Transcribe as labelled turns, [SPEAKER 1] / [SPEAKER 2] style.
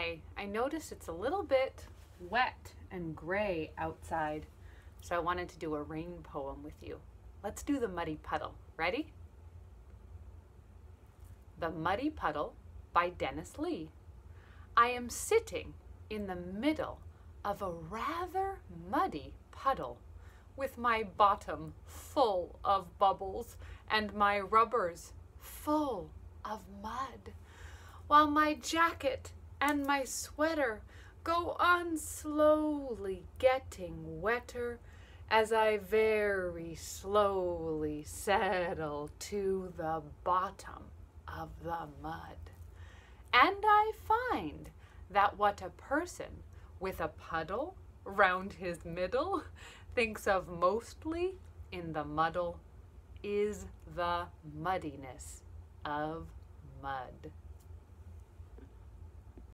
[SPEAKER 1] Hi, I noticed it's a little bit wet and gray outside, so I wanted to do a rain poem with you. Let's do the Muddy Puddle. Ready? The Muddy Puddle by Dennis Lee. I am sitting in the middle of a rather muddy puddle with my bottom full of bubbles and my rubbers full of mud, while my jacket and my sweater go on slowly getting wetter as I very slowly settle to the bottom of the mud. And I find that what a person with a puddle round his middle thinks of mostly in the muddle is the muddiness of mud.